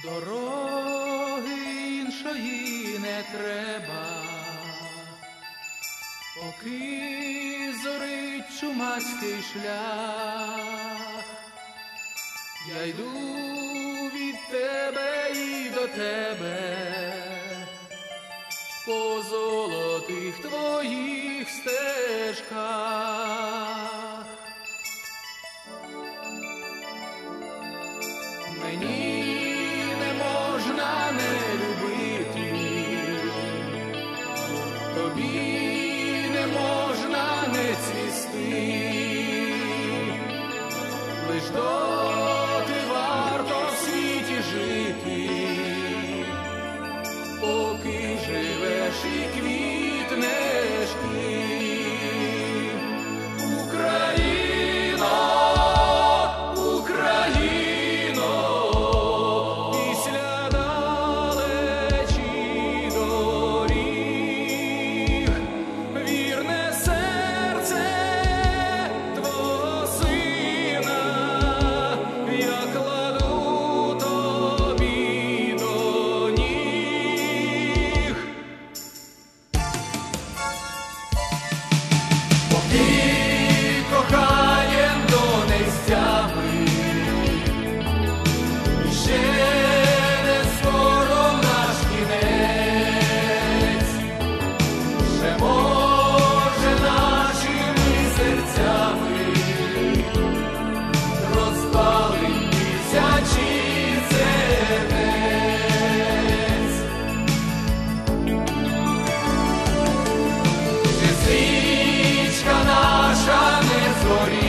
Дороги іншої не треба, поки зорить чумацький шлях, я йду від тебе і до тебе, по золотих твоїх стежках. Мені gloria.